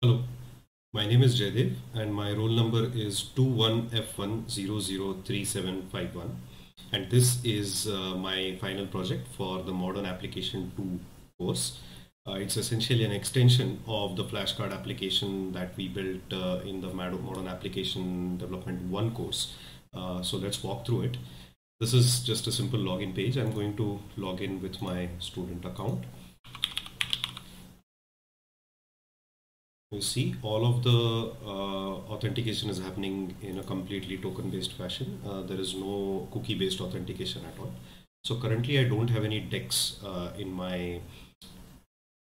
Hello, my name is Jaidev and my roll number is 21F1003751 and this is uh, my final project for the Modern Application 2 course. Uh, it's essentially an extension of the flashcard application that we built uh, in the Modern Application Development 1 course. Uh, so let's walk through it. This is just a simple login page. I'm going to log in with my student account. You see. All of the uh, authentication is happening in a completely token based fashion. Uh, there is no cookie based authentication at all. So currently I don't have any DEX uh, in my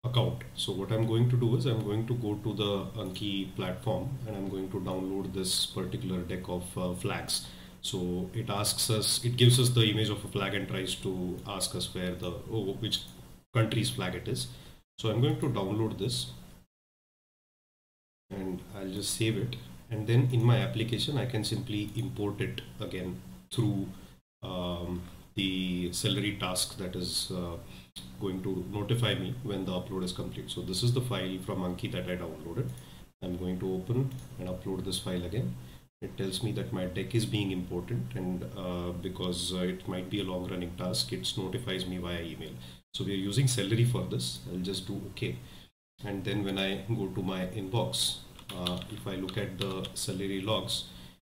account. So what I'm going to do is I'm going to go to the Anki platform and I'm going to download this particular deck of uh, flags. So it asks us it gives us the image of a flag and tries to ask us where the oh, which country's flag it is. So I'm going to download this and I'll just save it and then in my application I can simply import it again through um, the Celery task that is uh, going to notify me when the upload is complete. So this is the file from Anki that I downloaded. I'm going to open and upload this file again. It tells me that my deck is being imported and uh, because uh, it might be a long running task, it notifies me via email. So we are using Celery for this. I'll just do OK and then when I go to my inbox uh, if I look at the Celery logs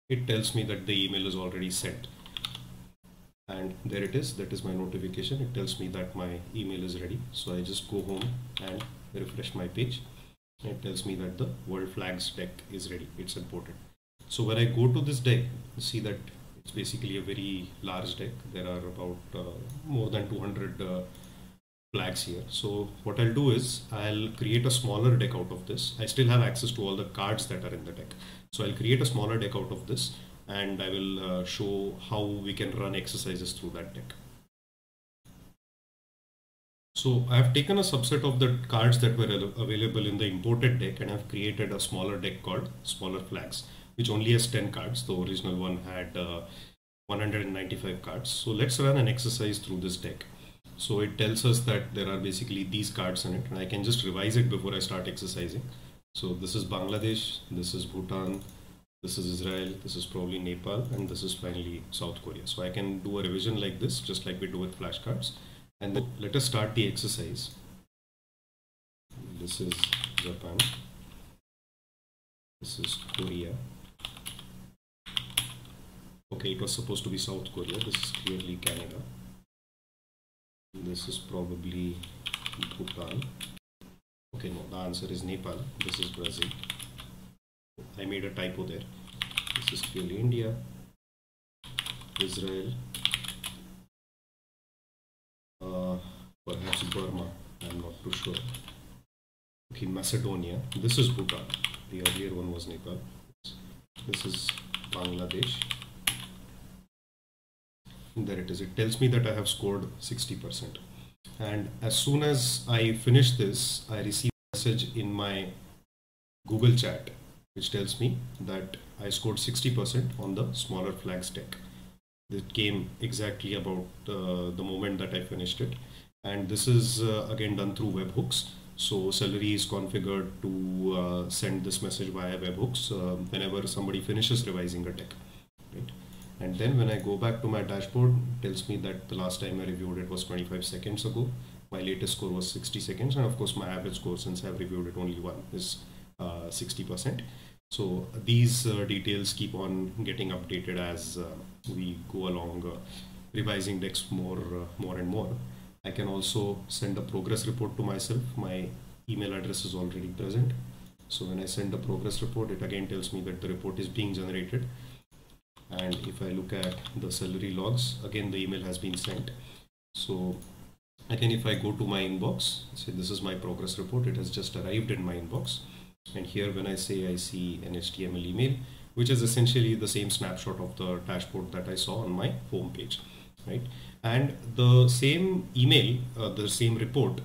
it tells me that the email is already sent. And there it is. That is my notification. It tells me that my email is ready. So I just go home and refresh my page. It tells me that the world flags deck is ready. It's imported. So when I go to this deck you see that it's basically a very large deck. There are about uh, more than 200 uh, flags here. So what I'll do is I'll create a smaller deck out of this. I still have access to all the cards that are in the deck. So I'll create a smaller deck out of this and I will uh, show how we can run exercises through that deck. So I've taken a subset of the cards that were available in the imported deck and I've created a smaller deck called smaller flags, which only has 10 cards. The original one had uh, 195 cards. So let's run an exercise through this deck. So it tells us that there are basically these cards in it and I can just revise it before I start exercising. So this is Bangladesh, this is Bhutan, this is Israel, this is probably Nepal, and this is finally South Korea. So I can do a revision like this, just like we do with flashcards. And then let us start the exercise. This is Japan. This is Korea. Okay, it was supposed to be South Korea. This is clearly Canada this is probably Bhutan. Okay no the answer is Nepal. This is Brazil. I made a typo there. This is clearly India. Israel. Uh, perhaps Burma. I'm not too sure. Okay Macedonia. This is Bhutan. The earlier one was Nepal. This is Bangladesh there it is. It tells me that I have scored 60% and as soon as I finish this I receive a message in my Google chat which tells me that I scored 60% on the smaller flags deck. It came exactly about uh, the moment that I finished it. And this is uh, again done through webhooks. So Celery is configured to uh, send this message via webhooks uh, whenever somebody finishes revising a deck right and then when I go back to my dashboard tells me that the last time I reviewed it was 25 seconds ago. My latest score was 60 seconds and of course my average score since I've reviewed it only one is 60% uh, so these uh, details keep on getting updated as uh, we go along uh, revising decks more uh, more and more. I can also send a progress report to myself. My email address is already present. So when I send a progress report it again tells me that the report is being generated and if I look at the Celery logs again the email has been sent. So again if I go to my inbox say this is my progress report. It has just arrived in my inbox. And here when I say I see an HTML email which is essentially the same snapshot of the dashboard that I saw on my home page right? And the same email uh, the same report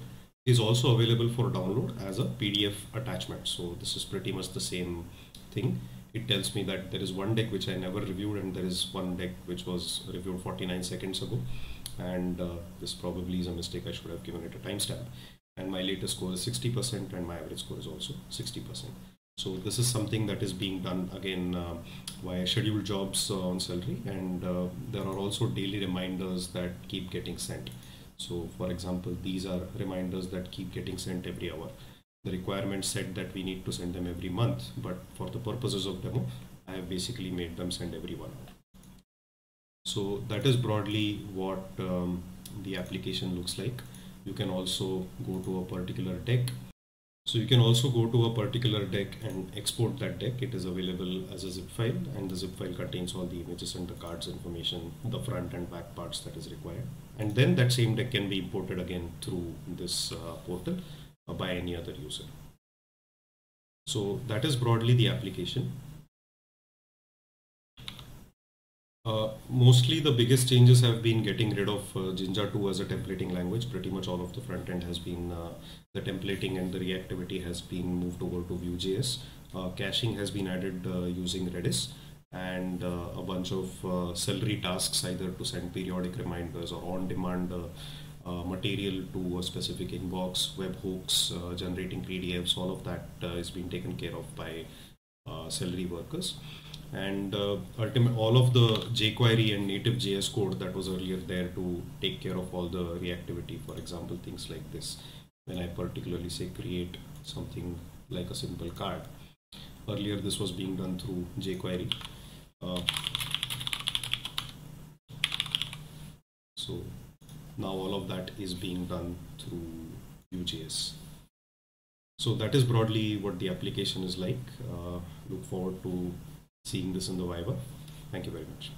is also available for download as a PDF attachment. So this is pretty much the same thing it tells me that there is one deck which I never reviewed and there is one deck which was reviewed 49 seconds ago and uh, this probably is a mistake I should have given it a timestamp and my latest score is 60% and my average score is also 60%. So this is something that is being done again uh, via scheduled jobs uh, on Celery and uh, there are also daily reminders that keep getting sent. So for example, these are reminders that keep getting sent every hour. The requirement said that we need to send them every month, but for the purposes of demo, I have basically made them send every one hour. So that is broadly what um, the application looks like. You can also go to a particular deck. So you can also go to a particular deck and export that deck. It is available as a zip file and the zip file contains all the images and the cards information, the front and back parts that is required. And then that same deck can be imported again through this uh, portal by any other user. So that is broadly the application. Uh, mostly the biggest changes have been getting rid of uh, Jinja 2 as a templating language. Pretty much all of the front end has been, uh, the templating and the reactivity has been moved over to Vue.js. Uh, caching has been added uh, using Redis and uh, a bunch of celery tasks either to send periodic reminders or on-demand material to a specific inbox, webhooks, generating PDFs, all of that is being taken care of by Celery workers and uh, ultimately all of the jQuery and native JS code that was earlier there to take care of all the reactivity. For example, things like this. When I particularly say create something like a simple card. Earlier this was being done through jQuery. Uh, so now all of that is being done through Vue.js. So that is broadly what the application is like. Uh, look forward to seeing this in the Viva. Thank you very much.